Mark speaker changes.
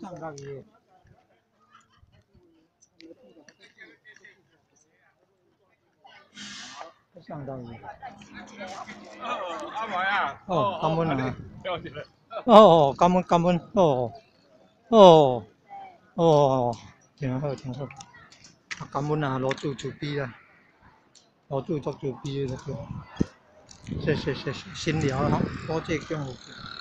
Speaker 1: 상당히 상당히
Speaker 2: 아 뭐야
Speaker 3: 어 까문 어 까문 까문 어어어 tiếng hơi tiếng hơi à, cảm ơn à lỗ tụ tụ pi ra lỗ tụ tụ tụ pi ra rồi xin xin xin xin liệu đó có thể cái hộp